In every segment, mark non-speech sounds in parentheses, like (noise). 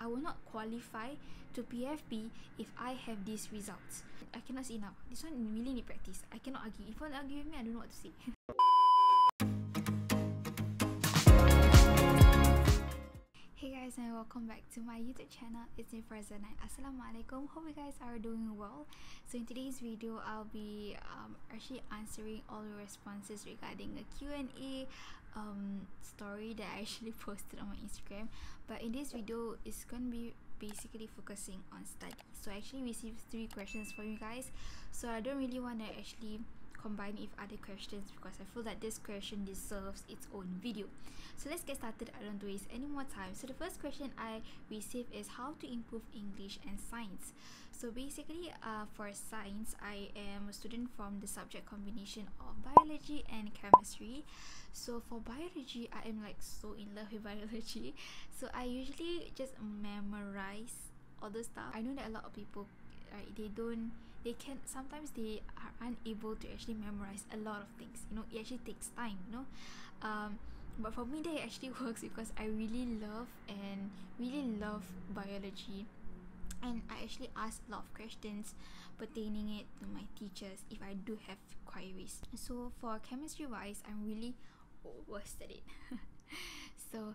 I will not qualify to PFP if I have these results. I cannot say enough. This one really need practice. I cannot argue. If you want to argue with me, I don't know what to say. (laughs) and welcome back to my YouTube channel. It's me Farzana. Assalamualaikum. Hope you guys are doing well. So in today's video, I'll be um, actually answering all the responses regarding a Q&A um, story that I actually (laughs) posted on my Instagram. But in this video, it's gonna be basically focusing on study. So I actually received three questions from you guys. So I don't really want to actually combine with other questions because I feel that this question deserves its own video. So let's get started. I don't waste any more time. So the first question I received is how to improve English and science. So basically, uh, for science, I am a student from the subject combination of biology and chemistry. So for biology, I am like so in love with (laughs) biology. So I usually just memorize all the stuff. I know that a lot of people right they don't they can sometimes they are unable to actually memorize a lot of things you know it actually takes time you know. Um but for me that actually (laughs) works because I really love and really love biology. And I actually ask a lot of questions pertaining it to my teachers if I do have queries. So for chemistry wise I'm really worst at it. (laughs) So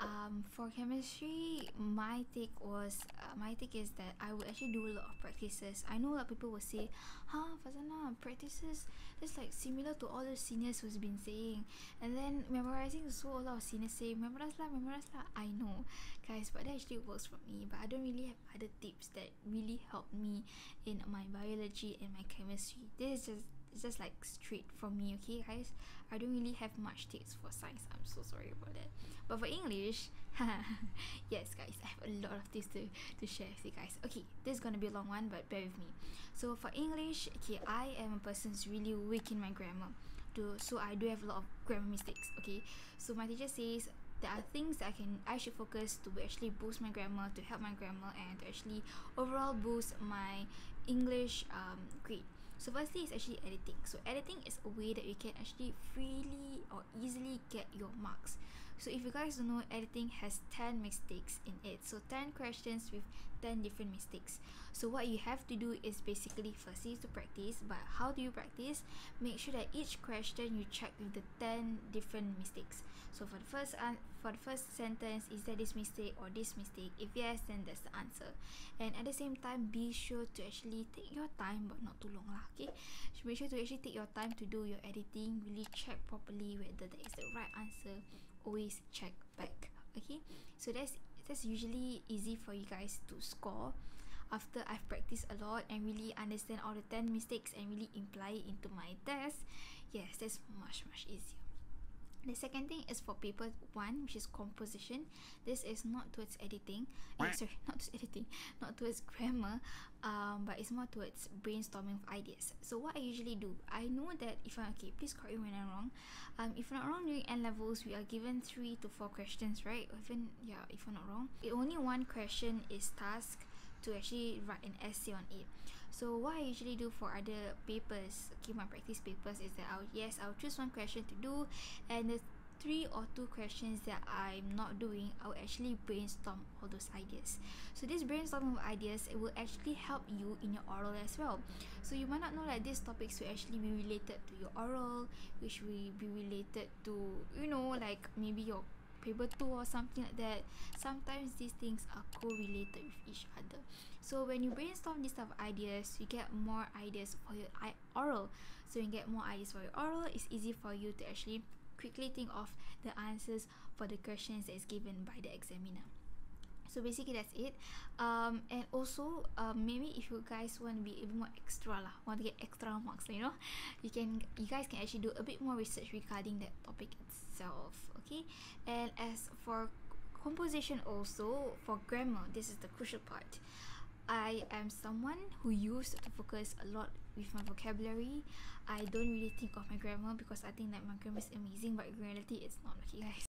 um for chemistry my take was uh, my take is that I would actually do a lot of practices. I know a lot of people will say huh Farzana practices that's like similar to all the seniors who's been saying. And then memorizing so a lot of seniors say memorize lah memorize lah. I know guys but that actually works for me. But I don't really have other tips that really help me in my biology and my chemistry. This is just it's just like straight from me okay guys? I don't really have much tips for science. I'm so sorry about that. But for english (laughs) yes guys i have a lot of things to, to share with you guys. Okay this is gonna be a long one but bear with me. So for english okay i am a person who's really weak in my grammar. Do so i do have a lot of grammar mistakes okay? So my teacher says there are things I can I should focus to actually boost my grammar to help my grammar and to actually overall boost my English um, grade so firstly is actually editing. So editing is a way that you can actually freely or easily get your marks. So if you guys don't know editing has 10 mistakes in it. So 10 questions with 10 different mistakes. So what you have to do is basically firstly to practice but how do you practice? Make sure that each question you check with the 10 different mistakes so for the first an- for the first sentence is there this mistake or this mistake? If yes then that's the answer. And at the same time be sure to actually take your time but not too long lah okay? So make sure to actually take your time to do your editing really check properly whether that is the right answer. Always check back okay? So that's that's usually easy for you guys to score after I've practiced a lot and really understand all the 10 mistakes and really imply it into my test. Yes that's much much easier the second thing is for paper one, which is composition. This is not towards editing. Eh, sorry, (laughs) not towards editing, not towards grammar, um, but it's more towards brainstorming of ideas. So what I usually do, I know that if I'm okay, please correct me when I'm wrong. Um, if I'm not wrong, during N levels, we are given three to four questions, right? Even yeah, if I'm not wrong, it only one question is task to actually write an essay on it. So what I usually do for other papers, okay, my practice papers is that I'll yes, I'll choose one question to do, and the three or two questions that I'm not doing, I'll actually brainstorm all those ideas. So this brainstorming of ideas, it will actually help you in your oral as well. So you might not know that these topics will actually be related to your oral, which will be related to you know like maybe your paper two or something like that sometimes these things are correlated with each other. So when you brainstorm these type of ideas you get more ideas for your oral. So you get more ideas for your oral. It's easy for you to actually quickly think of the answers for the questions that is given by the examiner so basically that's it um and also um maybe if you guys want to be a bit more extra lah want to get extra marks you know you can you guys can actually do a bit more research regarding that topic itself okay and as for composition also for grammar this is the crucial part I am someone who used to focus a lot with my vocabulary. I don't really think of my grammar because I think that my grammar is amazing, but in reality, it's not. Okay, guys.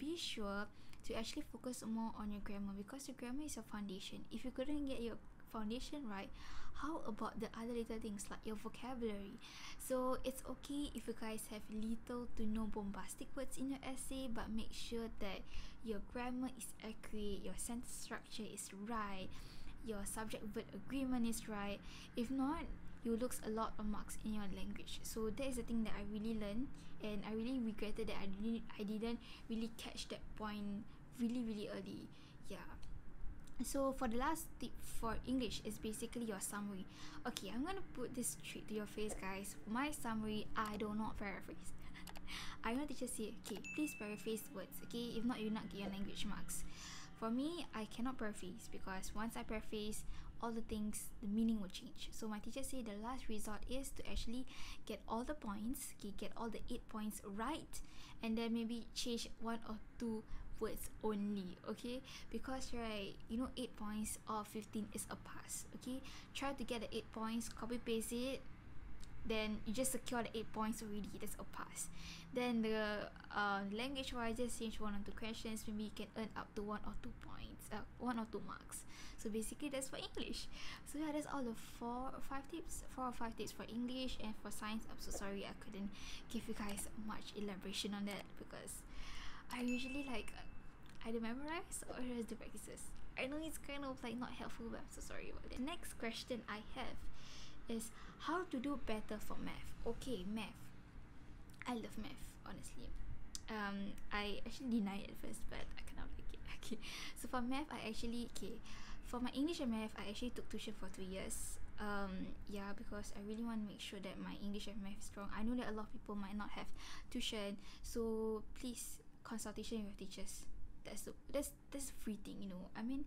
Be sure to actually focus more on your grammar because your grammar is your foundation. If you couldn't get your foundation right how about the other little things like your vocabulary so it's okay if you guys have little to no bombastic words in your essay but make sure that your grammar is accurate your sentence structure is right your subject verb agreement is right if not you lose a lot of marks in your language. So that is the thing that I really learned and I really regretted that I really I didn't really catch that point really really early. Yeah. So for the last tip for english is basically your summary. Okay i'm gonna put this straight to your face guys. My summary i do not paraphrase. (laughs) I want to just say okay please paraphrase words okay? If not you not get your language marks. For me i cannot paraphrase because once i paraphrase all the things the meaning will change. So my teacher say the last resort is to actually get all the points okay get all the eight points right and then maybe change one or two words only okay? Because right you know 8 points or 15 is a pass okay? Try to get the 8 points copy paste it then you just secure the 8 points already that's a pass then the uh, language wise just change one or two questions maybe you can earn up to one or two points uh, one or two marks so basically that's for english so yeah that's all the four or five tips four or five tips for english and for science i'm so sorry i couldn't give you guys much elaboration on that because I usually like either memorize or just do practices. I know it's kind of like not helpful, but I'm so sorry about it. The next question I have is how to do better for math. Okay, math. I love math, honestly. Um, I actually deny it first, but I cannot like it. (laughs) Okay, so for math, I actually okay. For my English and math, I actually took tuition for two years. Um, yeah, because I really want to make sure that my English and math is strong. I know that a lot of people might not have tuition, so please consultation with teachers that's the that's that's free thing you know I mean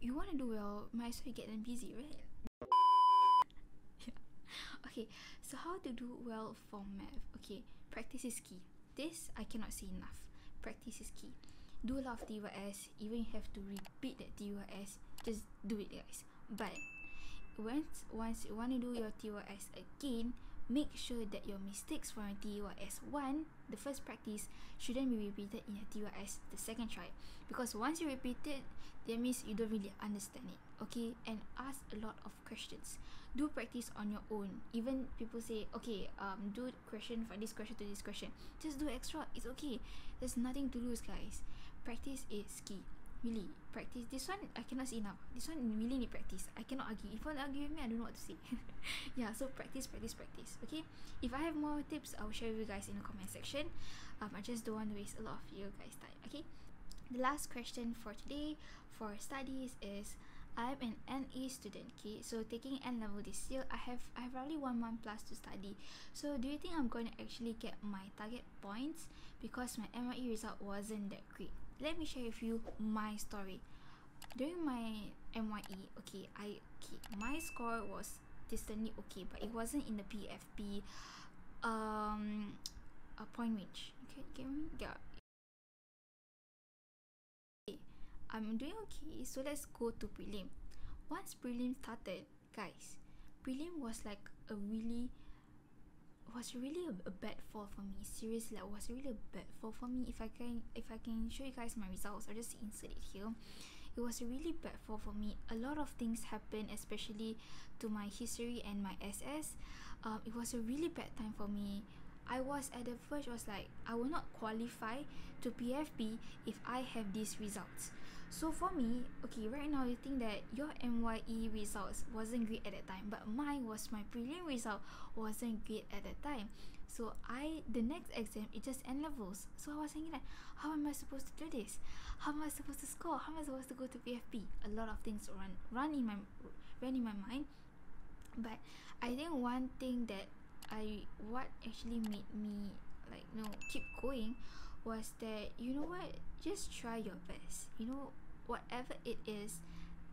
you want to do well might as well get them busy right okay so how to do well for math? Okay practice is key. This I cannot say enough. Practice is key. Do a lot of TYS even you have to repeat that TYS just do it guys. But once once you want to do your TYS again make sure that your mistakes from TYS 1, the first practice, shouldn't be repeated in your TYS the second try. Because once you repeat it, that means you don't really understand it. Okay? And ask a lot of questions. Do practice on your own. Even people say, okay, um, do question from this question to this question. Just do extra. It's okay. There's nothing to lose, guys. Practice is key really practice this one I cannot say enough this one really need practice I cannot argue if you want to argue with me I don't know what to say (laughs) yeah so practice practice practice okay if I have more tips I'll share with you guys in the comment section um, I just don't want to waste a lot of you guys time okay the last question for today for studies is I'm an NA student okay? So taking N level this year I have I have only one month plus to study. So do you think I'm going to actually get my target points? Because my MYE result wasn't that great. Let me share with you my story. During my MYE okay I okay my score was distantly okay but it wasn't in the PFP um a point range okay? Get me yeah I'm doing okay so let's go to prelim. Once prelim started guys prelim was like a really was really a, a bad fall for me. Seriously like was really a bad fall for me. If I can if I can show you guys my results I'll just insert it here. It was a really bad fall for me. A lot of things happened especially to my history and my SS um, it was a really bad time for me. I was at the verge was like I will not qualify to PFP if I have these results so for me okay right now you think that your MYE results wasn't great at that time but mine was my prelim result wasn't great at that time. So I the next exam it just N levels. So I was thinking like how am I supposed to do this? How am I supposed to score? How am I supposed to go to PFP a lot of things run run in my run in my mind. But I think one thing that I what actually made me like you know keep going was that you know what just try your best. You know whatever it is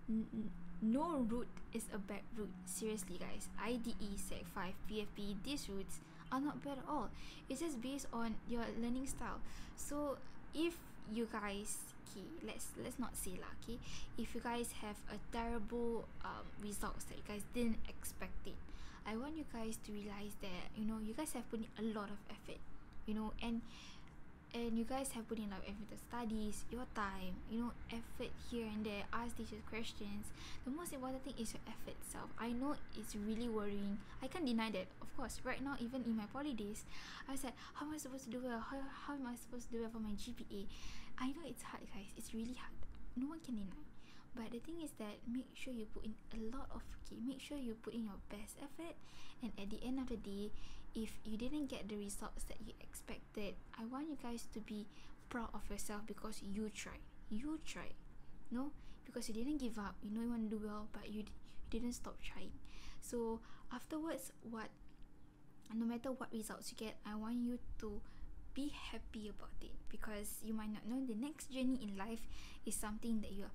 n- no route is a bad route. Seriously guys. ITE sec 5 PFP these routes are not bad at all. It's just based on your learning style. So if you guys okay let's let's not say lah okay if you guys have a terrible um, results that you guys didn't expect it I want you guys to realize that you know you guys have put in a lot of effort you know and and you guys have put in of effort studies your time you know effort here and there ask teachers questions. The most important thing is your effort itself. I know it's really worrying. I can't deny that of course. Right now even in my poly days i like how am i supposed to do well? How, how am i supposed to do well for my gpa i know it's hard guys. It's really hard. No one can deny. But the thing is that make sure you put in a lot of okay make sure you put in your best effort. And at the end of the day if you didn't get the results that you expected i want you guys to be proud of yourself because you tried. You tried no because you didn't give up. You know you want to do well but you, you didn't stop trying. So afterwards what no matter what results you get i want you to be happy about it because you might not know the next journey in life is something that you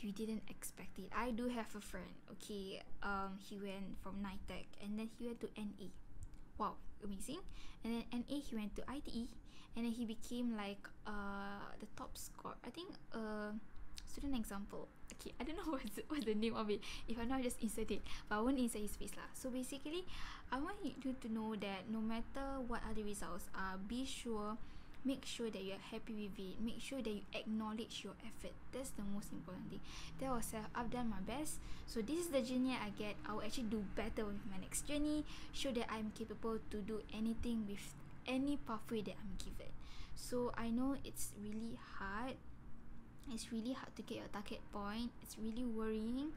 you didn't expect it. I do have a friend okay? Um he went from nitec and then he went to na wow amazing. And then NA he went to ITE and then he became like uh the top score I think uh student example. Okay I don't know (laughs) what's what's the name of it. If I know I just insert it. But I won't insert his face lah. So basically I want you to know that no matter what other results are be sure make sure that you're happy with it. Make sure that you acknowledge your effort. That's the most important thing. That was uh, I've done my best. So this is the journey I get. I will actually do better with my next journey show that I'm capable to do anything with any pathway that I'm given. So I know it's really hard. It's really hard to get your target point. It's really worrying.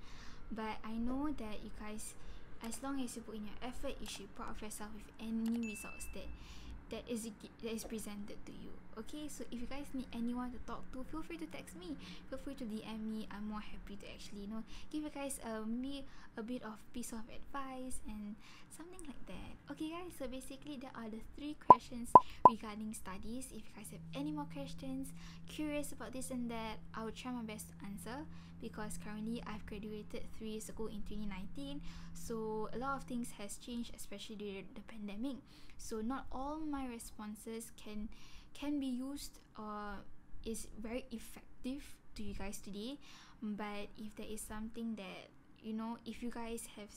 But I know that you guys as long as you put in your effort you should be proud of yourself with any results that that is that is presented to you okay? So if you guys need anyone to talk to feel free to text me. Feel free to dm me. I'm more happy to actually you know give you guys uh, me a bit of piece of advice and something like that. Okay guys so basically there are the three questions regarding studies. If you guys have any more questions curious about this and that i will try my best to answer because currently i've graduated three years ago in 2019 so a lot of things has changed especially during the pandemic. So not all my responses can can be used or is very effective to you guys today. But if there is something that you know if you guys have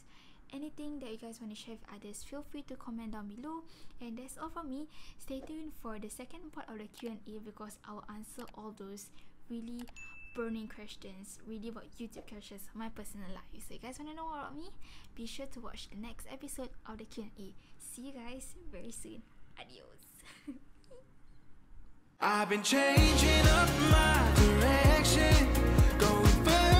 anything that you guys want to share with others feel free to comment down below. And that's all from me. Stay tuned for the second part of the q&a because i'll answer all those really burning questions, really about YouTube questions, my personal life. So you guys wanna know more about me? Be sure to watch the next episode of the Q&A. See you guys very soon. Adios. I've been changing up my direction, going further.